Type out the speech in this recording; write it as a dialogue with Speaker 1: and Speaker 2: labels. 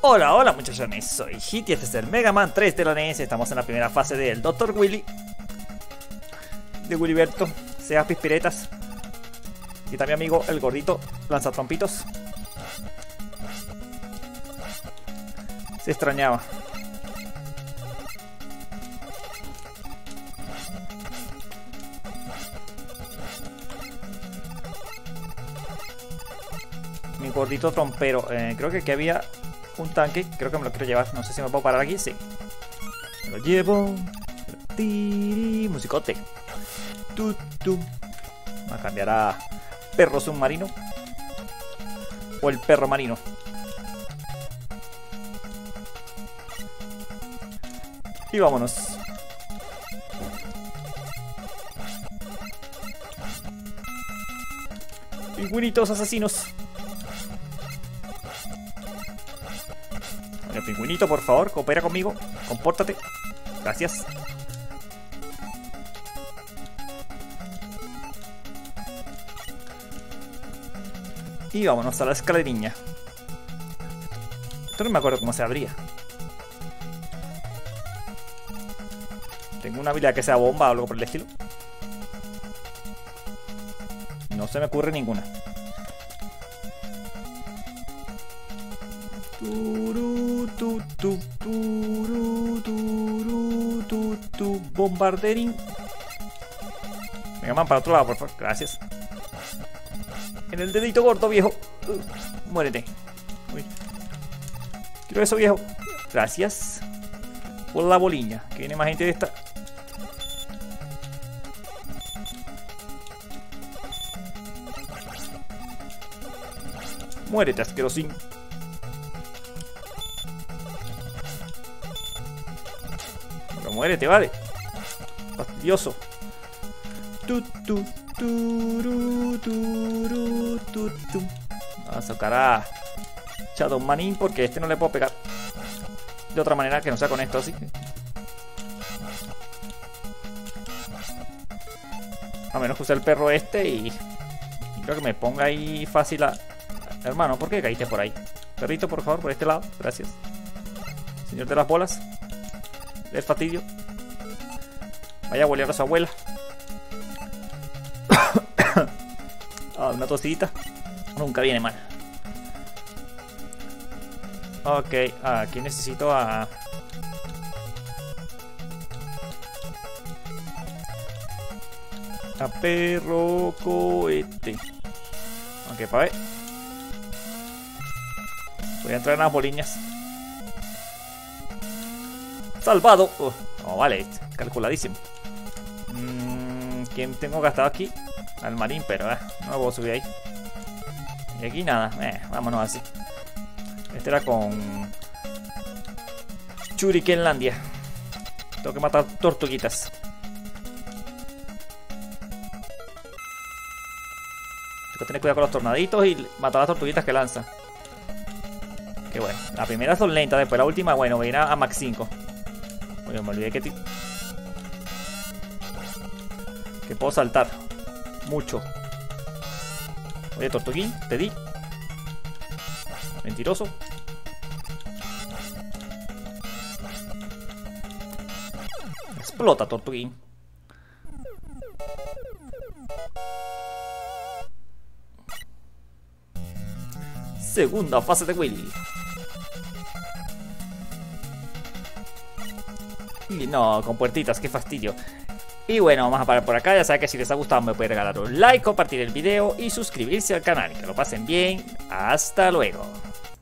Speaker 1: Hola, hola muchachones, soy Hit y este es el Mega Man 3 de la NES. Estamos en la primera fase del Dr. Willy. De Willyberto, sea pispiretas. Y también amigo el gordito lanzatrompitos. Se extrañaba. Mi gordito trompero. Eh, creo que aquí había un tanque. Creo que me lo quiero llevar. No sé si me puedo parar aquí. Sí. Me lo llevo. Tiri, musicote. Tu, tu. A cambiar a perro submarino. O el perro marino. Y vámonos. Pingüinitos asesinos. El pingüinito, por favor, coopera conmigo. Compórtate. Gracias. Y vámonos a la escalerilla. Esto no me acuerdo cómo se abría. Tengo una habilidad que sea bomba o algo por el estilo. No se me ocurre ninguna. Turu, tu, tu, turu, turu, tu, tu, bombardering. Venga, man, para otro lado, por favor. Gracias. En el dedito gordo, viejo. Muérete. Uy. Quiero eso, viejo. Gracias. Por la bolilla. Que viene más gente de esta. Muérete, asquerosín. Muérete, vale. Fastidioso. Tu, tu, turu, tu, tu. Vamos a sacar a Shadow Manin porque este no le puedo pegar de otra manera que no sea con esto así. A menos que use el perro este y, y creo que me ponga ahí fácil a... Hermano, ¿por qué caíste por ahí? Perrito, por favor, por este lado. Gracias. Señor de las bolas. El fastidio. Vaya a a su abuela. ah, una tosidita. Nunca viene mal. Ok, aquí necesito a... A perro cohete. Ok, para ver. Voy a entrar en las boliñas. Salvado. Uh, oh, vale, calculadísimo. Mm, ¿Quién tengo gastado aquí? Al marín, pero eh, no puedo subir ahí. Y aquí nada, eh, vámonos así. Este era con Churikenlandia. Tengo que matar tortuguitas. Tengo que tener cuidado con los tornaditos y matar las tortuguitas que lanza. Que bueno, la primera son lentas, después la última, bueno, voy a a, Max 5. Oye, me olvidé que... Que puedo saltar. Mucho. Oye, tortuguín, te di. Mentiroso. Explota, tortuguín. Segunda fase de Willy. Y no, con puertitas, qué fastidio. Y bueno, vamos a parar por acá. Ya saben que si les ha gustado me pueden regalar un like, compartir el video y suscribirse al canal. Que lo pasen bien. Hasta luego.